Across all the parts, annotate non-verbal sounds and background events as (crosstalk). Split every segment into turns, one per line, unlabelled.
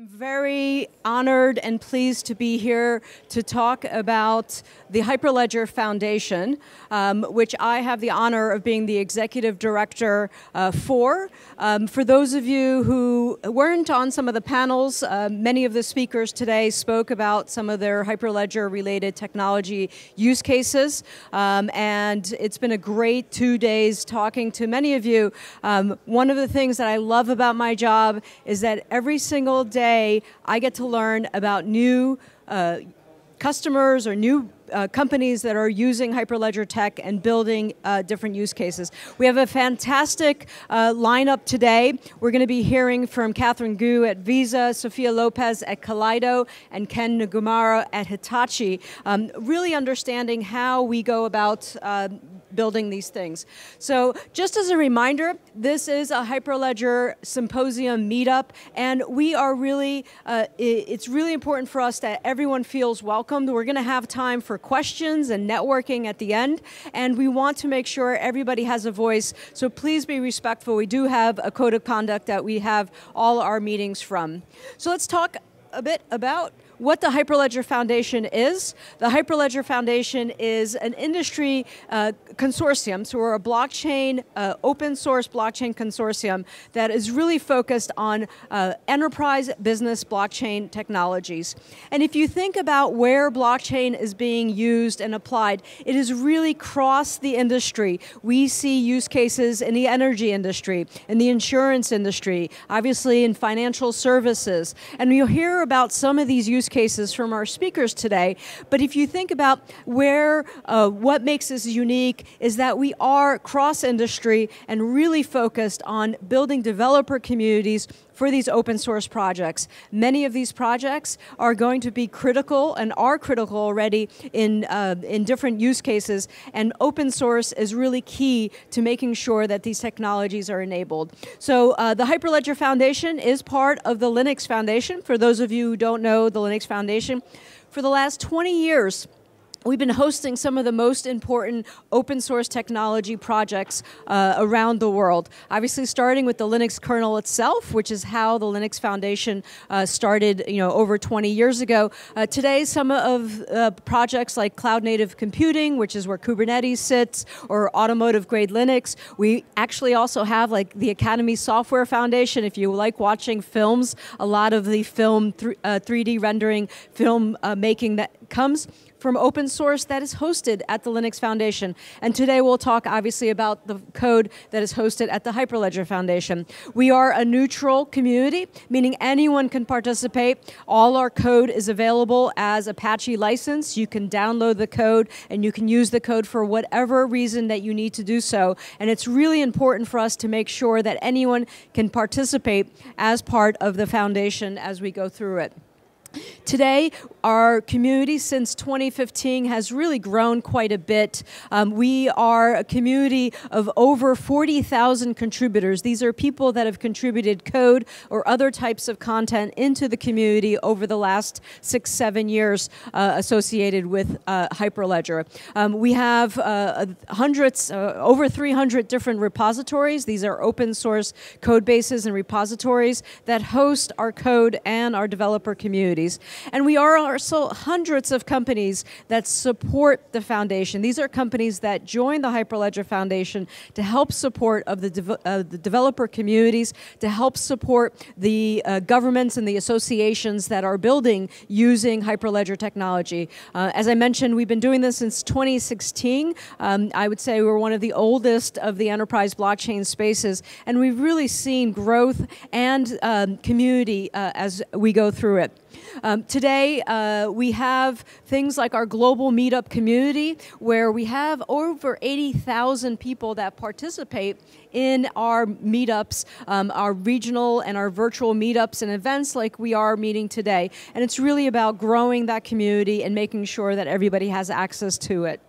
I'm very honored and pleased to be here to talk about the Hyperledger Foundation, um, which I have the honor of being the executive director uh, for. Um, for those of you who weren't on some of the panels, uh, many of the speakers today spoke about some of their Hyperledger related technology use cases. Um, and it's been a great two days talking to many of you. Um, one of the things that I love about my job is that every single day day, I get to learn about new uh, customers or new uh, companies that are using Hyperledger Tech and building uh, different use cases. We have a fantastic uh, lineup today. We're going to be hearing from Catherine Gu at Visa, Sophia Lopez at Kaleido, and Ken Naganuma at Hitachi, um, really understanding how we go about uh, building these things. So just as a reminder, this is a Hyperledger Symposium meetup, and we are really, uh, it's really important for us that everyone feels welcomed. We're going to have time for questions and networking at the end, and we want to make sure everybody has a voice, so please be respectful. We do have a code of conduct that we have all our meetings from. So let's talk a bit about what the Hyperledger Foundation is. The Hyperledger Foundation is an industry uh, consortium, so we're a blockchain, uh, open source blockchain consortium that is really focused on uh, enterprise business blockchain technologies. And if you think about where blockchain is being used and applied, it is really cross the industry. We see use cases in the energy industry, in the insurance industry, obviously in financial services. And you'll hear about some of these use cases from our speakers today. But if you think about where, uh, what makes this unique is that we are cross industry and really focused on building developer communities for these open source projects. Many of these projects are going to be critical and are critical already in, uh, in different use cases, and open source is really key to making sure that these technologies are enabled. So uh, the Hyperledger Foundation is part of the Linux Foundation. For those of you who don't know the Linux Foundation, for the last 20 years, We've been hosting some of the most important open source technology projects uh, around the world. Obviously, starting with the Linux kernel itself, which is how the Linux Foundation uh, started, you know, over 20 years ago. Uh, today, some of uh, projects like cloud native computing, which is where Kubernetes sits, or automotive grade Linux. We actually also have like the Academy Software Foundation. If you like watching films, a lot of the film th 3D uh, rendering, film uh, making that comes from open source that is hosted at the Linux Foundation. And today we'll talk obviously about the code that is hosted at the Hyperledger Foundation. We are a neutral community, meaning anyone can participate. All our code is available as Apache license. You can download the code and you can use the code for whatever reason that you need to do so. And it's really important for us to make sure that anyone can participate as part of the foundation as we go through it. Today, our community since 2015 has really grown quite a bit. Um, we are a community of over 40,000 contributors. These are people that have contributed code or other types of content into the community over the last six, seven years uh, associated with uh, Hyperledger. Um, we have uh, hundreds, uh, over 300 different repositories. These are open source code bases and repositories that host our code and our developer community And we are also hundreds of companies that support the foundation. These are companies that join the Hyperledger Foundation to help support of the, de uh, the developer communities, to help support the uh, governments and the associations that are building using Hyperledger technology. Uh, as I mentioned, we've been doing this since 2016. Um, I would say we're one of the oldest of the enterprise blockchain spaces, and we've really seen growth and um, community uh, as we go through it. Um, today, uh, we have things like our global meetup community, where we have over 80,000 people that participate in our meetups, um, our regional and our virtual meetups and events like we are meeting today. And it's really about growing that community and making sure that everybody has access to it.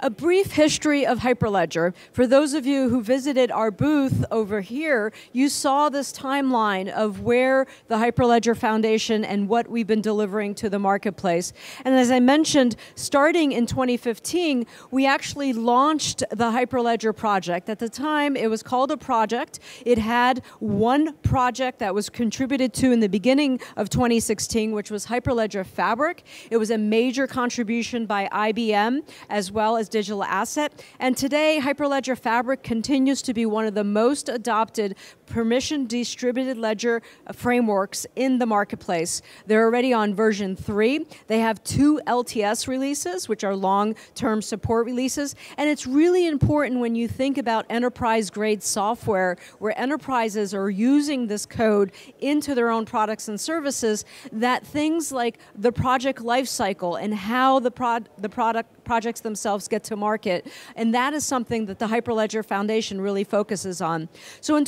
A brief history of Hyperledger. For those of you who visited our booth over here, you saw this timeline of where the Hyperledger Foundation and what we've been delivering to the marketplace. And as I mentioned, starting in 2015, we actually launched the Hyperledger project. At the time, it was called a project. It had one project that was contributed to in the beginning of 2016, which was Hyperledger Fabric. It was a major contribution by IBM as well as digital asset. And today, Hyperledger Fabric continues to be one of the most adopted permission distributed ledger frameworks in the marketplace. They're already on version three. They have two LTS releases, which are long term support releases. And it's really important when you think about enterprise grade software where enterprises are using this code into their own products and services that things like the project lifecycle and how the, prod, the product projects themselves get to market. And that is something that the Hyperledger Foundation really focuses on. So in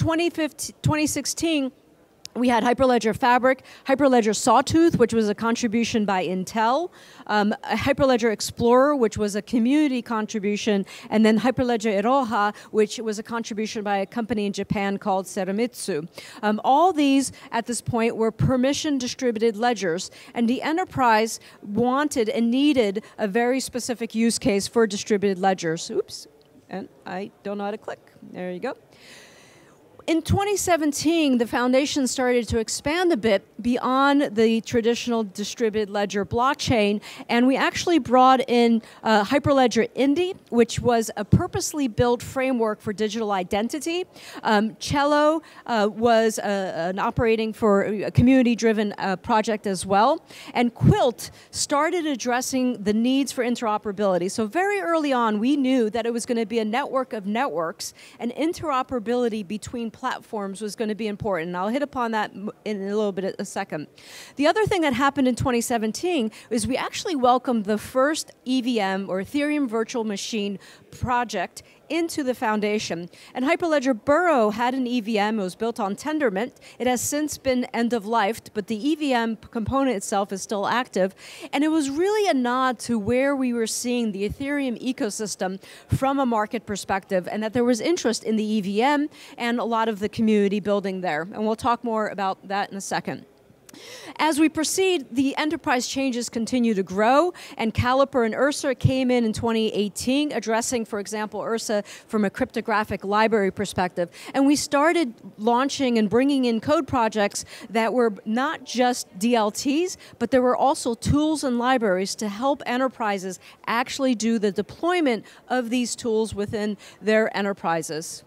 2016, we had Hyperledger Fabric, Hyperledger Sawtooth, which was a contribution by Intel, um, Hyperledger Explorer, which was a community contribution, and then Hyperledger Iroha, which was a contribution by a company in Japan called Soramitsu. Um, all these, at this point, were permission distributed ledgers, and the enterprise wanted and needed a very specific use case for distributed ledgers. Oops, and I don't know how to click. There you go. In 2017, the foundation started to expand a bit beyond the traditional distributed ledger blockchain, and we actually brought in uh, Hyperledger Indy, which was a purposely built framework for digital identity. Um, Cello uh, was an operating for a community-driven uh, project as well, and Quilt started addressing the needs for interoperability. So very early on, we knew that it was going to be a network of networks and interoperability between platforms was going to be important. And I'll hit upon that in a little bit a second. The other thing that happened in 2017 is we actually welcomed the first EVM or Ethereum Virtual Machine project into the foundation. And Hyperledger Burrow had an EVM, it was built on Tendermint. It has since been end of life, but the EVM component itself is still active. And it was really a nod to where we were seeing the Ethereum ecosystem from a market perspective, and that there was interest in the EVM and a lot of the community building there. And we'll talk more about that in a second. As we proceed, the enterprise changes continue to grow, and Caliper and Ursa came in in 2018, addressing, for example, Ursa from a cryptographic library perspective. And we started launching and bringing in code projects that were not just DLTs, but there were also tools and libraries to help enterprises actually do the deployment of these tools within their enterprises.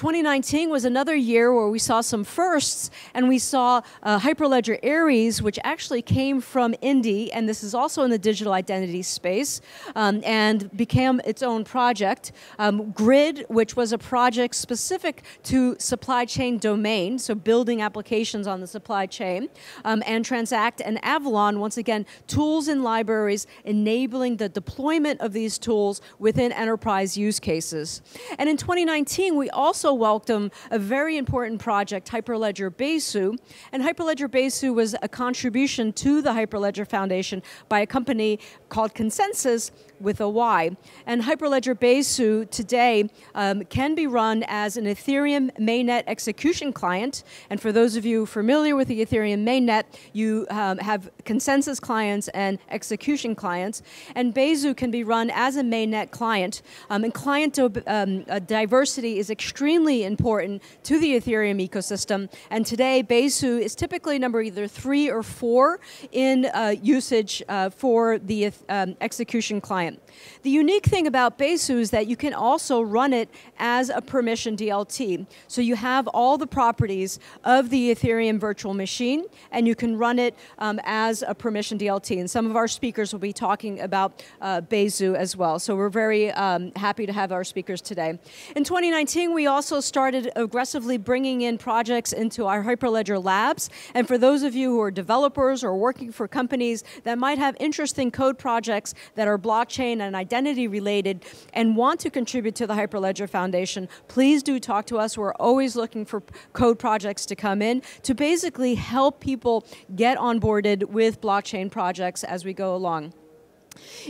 2019 was another year where we saw some firsts, and we saw uh, Hyperledger Aries, which actually came from Indy, and this is also in the digital identity space, um, and became its own project. Um, Grid, which was a project specific to supply chain domain, so building applications on the supply chain, um, and Transact and Avalon, once again, tools and libraries enabling the deployment of these tools within enterprise use cases. And in 2019, we also welcome a very important project, Hyperledger Besu. And Hyperledger Besu was a contribution to the Hyperledger Foundation by a company called ConsenSys with a Y. And Hyperledger Besu today um, can be run as an Ethereum mainnet execution client. And for those of you familiar with the Ethereum mainnet, you um, have consensus clients and execution clients. And Besu can be run as a mainnet client. Um, and client um, uh, diversity is extremely important to the Ethereum ecosystem. And today, Besu is typically number either three or four in uh, usage uh, for the um, execution client. The unique thing about Besu is that you can also run it as a permission DLT. So you have all the properties of the Ethereum virtual machine, and you can run it um, as a permission DLT. And some of our speakers will be talking about uh, Besu as well. So we're very um, happy to have our speakers today. In 2019, we also started aggressively bringing in projects into our Hyperledger labs. And for those of you who are developers or working for companies that might have interesting code projects that are blockchain and identity related and want to contribute to the Hyperledger Foundation, please do talk to us. We're always looking for code projects to come in to basically help people get onboarded with blockchain projects as we go along.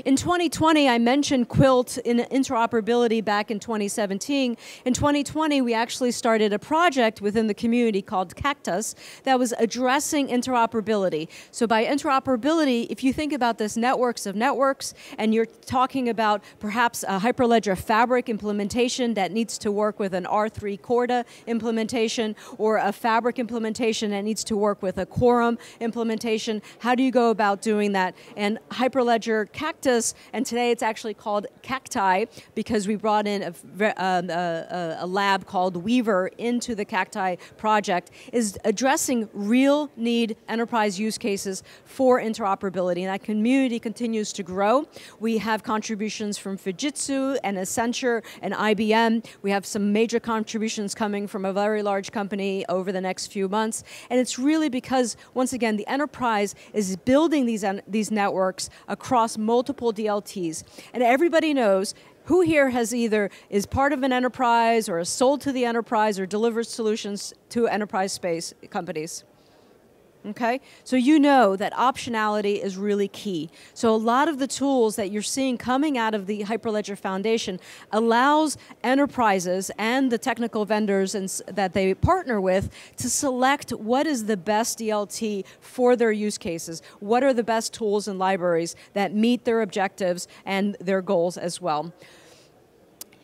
In 2020, I mentioned Quilt in interoperability back in 2017. In 2020, we actually started a project within the community called Cactus that was addressing interoperability. So by interoperability, if you think about this networks of networks, and you're talking about perhaps a Hyperledger Fabric implementation that needs to work with an R3 Corda implementation, or a Fabric implementation that needs to work with a Quorum implementation, how do you go about doing that? And Hyperledger cactus, and today it's actually called cacti because we brought in a, um, a, a, lab called Weaver into the cacti project, is addressing real need enterprise use cases for interoperability. And that community continues to grow. We have contributions from Fujitsu and Accenture and IBM. We have some major contributions coming from a very large company over the next few months. And it's really because, once again, the enterprise is building these, these networks across multiple DLTs. And everybody knows who here has either is part of an enterprise or is sold to the enterprise or delivers solutions to enterprise space companies. Okay, so you know that optionality is really key. So a lot of the tools that you're seeing coming out of the Hyperledger Foundation allows enterprises and the technical vendors and, that they partner with to select what is the best DLT for their use cases. What are the best tools and libraries that meet their objectives and their goals as well.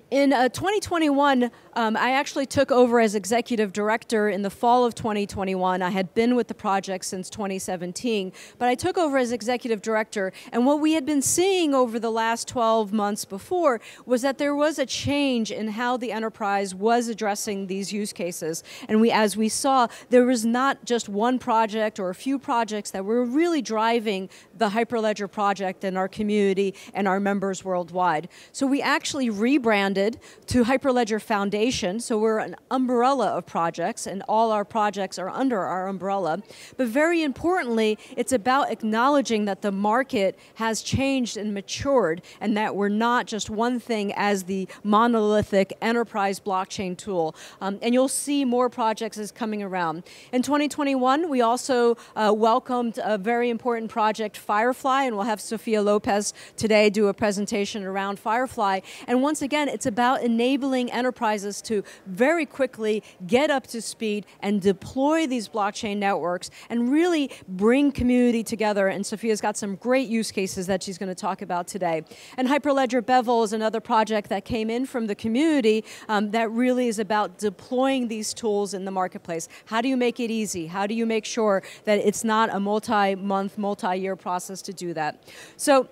In uh, 2021, um, I actually took over as executive director in the fall of 2021. I had been with the project since 2017, but I took over as executive director. And what we had been seeing over the last 12 months before was that there was a change in how the enterprise was addressing these use cases. And we, as we saw, there was not just one project or a few projects that were really driving the Hyperledger project and our community and our members worldwide. So we actually rebranded to Hyperledger Foundation, so we're an umbrella of projects, and all our projects are under our umbrella. But very importantly, it's about acknowledging that the market has changed and matured, and that we're not just one thing as the monolithic enterprise blockchain tool. Um, and you'll see more projects as coming around. In 2021, we also uh, welcomed a very important project, Firefly, and we'll have Sophia Lopez today do a presentation around Firefly. And once again, it's about enabling enterprises to very quickly get up to speed and deploy these blockchain networks and really bring community together. And Sophia's got some great use cases that she's going to talk about today. And Hyperledger Bevel is another project that came in from the community um, that really is about deploying these tools in the marketplace. How do you make it easy? How do you make sure that it's not a multi-month, multi-year process to do that? So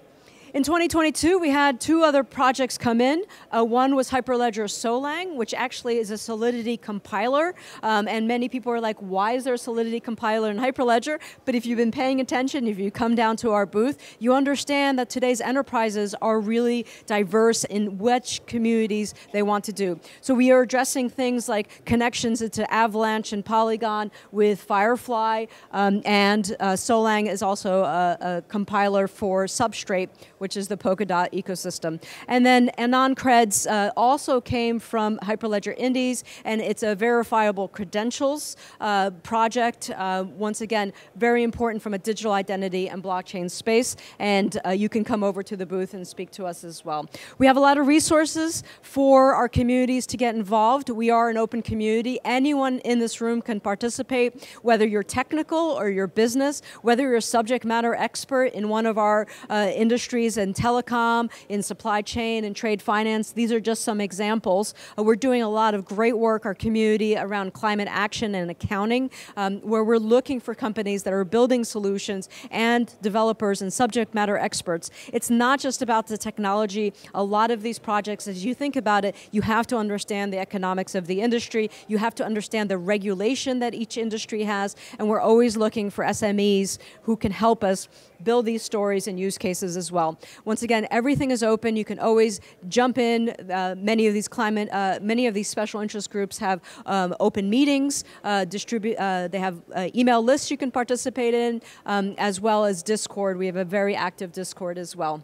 in 2022, we had two other projects come in. Uh, one was Hyperledger Solang, which actually is a Solidity compiler. Um, and many people are like, why is there a Solidity compiler in Hyperledger? But if you've been paying attention, if you come down to our booth, you understand that today's enterprises are really diverse in which communities they want to do. So we are addressing things like connections into Avalanche and Polygon with Firefly, um, and uh, Solang is also a, a compiler for Substrate, which is the Polkadot ecosystem. And then AnonCreds uh, also came from Hyperledger Indies, and it's a verifiable credentials uh, project. Uh, once again, very important from a digital identity and blockchain space, and uh, you can come over to the booth and speak to us as well. We have a lot of resources for our communities to get involved. We are an open community. Anyone in this room can participate, whether you're technical or your business, whether you're a subject matter expert in one of our uh, industries industries and telecom, in supply chain and trade finance. These are just some examples. Uh, we're doing a lot of great work, our community, around climate action and accounting, um, where we're looking for companies that are building solutions and developers and subject matter experts. It's not just about the technology. A lot of these projects, as you think about it, you have to understand the economics of the industry. You have to understand the regulation that each industry has, and we're always looking for SMEs who can help us build these stories and use cases as well. Once again, everything is open. You can always jump in. Uh, many of these climate, uh, many of these special interest groups have um, open meetings. Uh, distribute. Uh, they have uh, email lists you can participate in, um, as well as Discord. We have a very active Discord as well.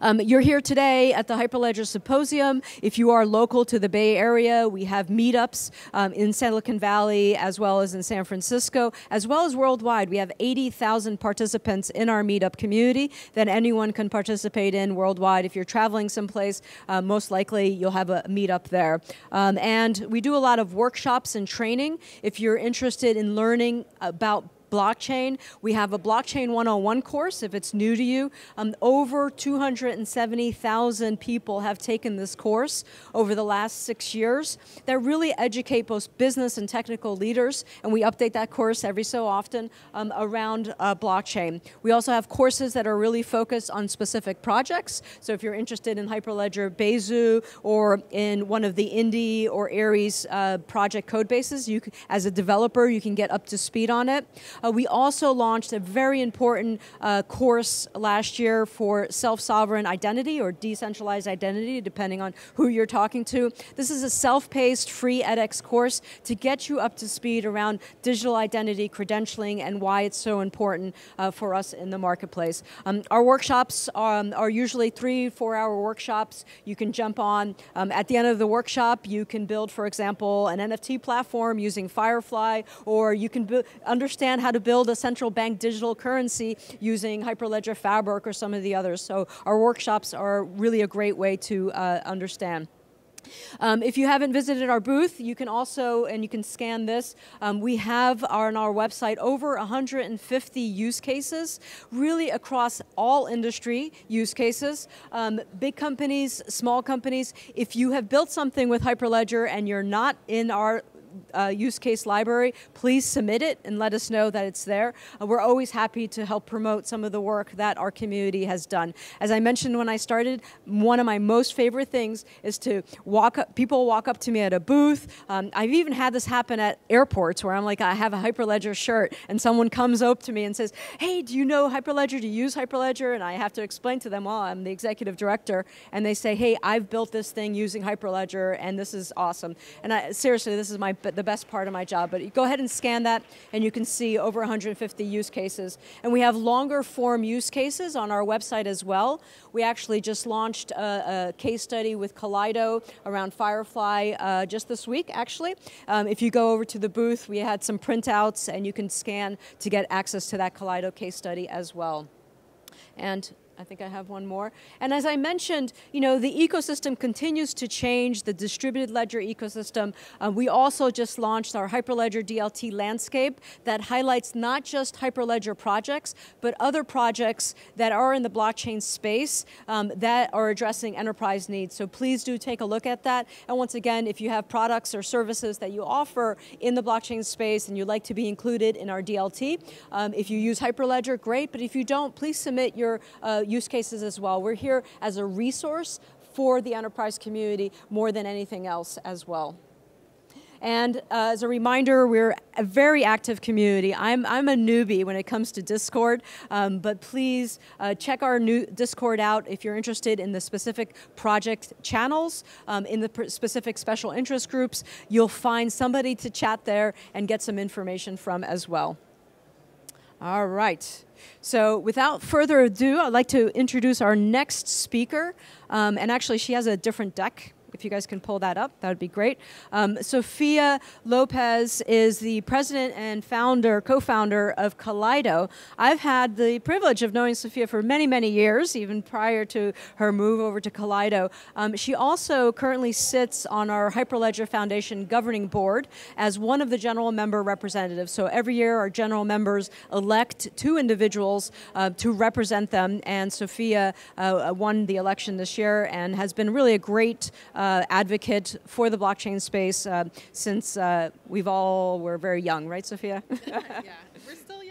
Um, you're here today at the Hyperledger Symposium. If you are local to the Bay Area, we have meetups um, in Silicon Valley as well as in San Francisco, as well as worldwide. We have 80,000 participants in our meetup community that anyone can participate in worldwide. If you're traveling someplace, uh, most likely you'll have a meetup there. Um, and we do a lot of workshops and training. If you're interested in learning about blockchain. We have a Blockchain 101 course if it's new to you. Um, over 270,000 people have taken this course over the last six years that really educate both business and technical leaders, and we update that course every so often um, around uh, blockchain. We also have courses that are really focused on specific projects. So if you're interested in Hyperledger Besu or in one of the Indy or Aries uh, project code bases, you, as a developer, you can get up to speed on it. We also launched a very important uh, course last year for self-sovereign identity or decentralized identity, depending on who you're talking to. This is a self-paced, free edX course to get you up to speed around digital identity, credentialing, and why it's so important uh, for us in the marketplace. Um, our workshops um, are usually three, four-hour workshops. You can jump on. Um, at the end of the workshop, you can build, for example, an NFT platform using Firefly, or you can understand how to build a central bank digital currency using Hyperledger Fabric or some of the others. So our workshops are really a great way to uh, understand. Um, if you haven't visited our booth, you can also, and you can scan this, um, we have on our website over 150 use cases, really across all industry use cases. Um, big companies, small companies, if you have built something with Hyperledger and you're not in our uh, use case library, please submit it and let us know that it's there. Uh, we're always happy to help promote some of the work that our community has done. As I mentioned when I started, one of my most favorite things is to walk up, people walk up to me at a booth. Um, I've even had this happen at airports where I'm like, I have a Hyperledger shirt and someone comes up to me and says, hey, do you know Hyperledger? Do you use Hyperledger? And I have to explain to them, well, I'm the executive director. And they say, hey, I've built this thing using Hyperledger and this is awesome. And I, seriously, this is my the best part of my job. But go ahead and scan that, and you can see over 150 use cases. And we have longer form use cases on our website as well. We actually just launched a, a case study with Kaleido around Firefly uh, just this week, actually. Um, if you go over to the booth, we had some printouts, and you can scan to get access to that Kaleido case study as well. And I think I have one more. And as I mentioned, you know, the ecosystem continues to change, the distributed ledger ecosystem. Uh, we also just launched our Hyperledger DLT landscape that highlights not just Hyperledger projects, but other projects that are in the blockchain space um, that are addressing enterprise needs. So please do take a look at that. And once again, if you have products or services that you offer in the blockchain space and you'd like to be included in our DLT, um, if you use Hyperledger, great, but if you don't, please submit your uh, use cases as well. We're here as a resource for the enterprise community more than anything else as well. And uh, as a reminder, we're a very active community. I'm, I'm a newbie when it comes to Discord, um, but please uh, check our new Discord out if you're interested in the specific project channels, um, in the specific special interest groups. You'll find somebody to chat there and get some information from as well. All right. So without further ado, I'd like to introduce our next speaker. Um, and actually, she has a different deck if you guys can pull that up, that would be great. Um, Sophia Lopez is the president and founder, co-founder of Kaleido. I've had the privilege of knowing Sophia for many, many years, even prior to her move over to Kaleido. Um, she also currently sits on our Hyperledger Foundation governing board as one of the general member representatives. So every year, our general members elect two individuals uh, to represent them, and Sophia uh, won the election this year and has been really a great uh, uh, advocate for the blockchain space uh, since uh, we've all were very young, right, Sophia? (laughs)
yeah, we're still